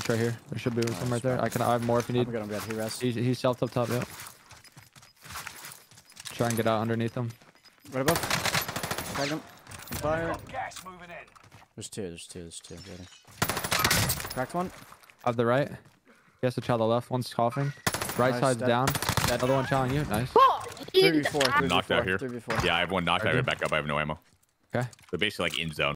It's right here. There should be some right there. I can. I have more if you I'm need. good. I'm good. He rests. He's he's self up top. Yeah. Try and get out underneath him. Right above. Tag him. On fire. Gas moving in. There's two. There's two. There's two. Ready. Cracked one. Of the right. He has to chow the left. One's coughing. Right Nice, side's dead. down. Another one chowing you. Nice. Oh, Three you- v four. Three v Knocked out here. Yeah, I have one knocked. out. Back up. I have no ammo. Okay. So basically like in zone.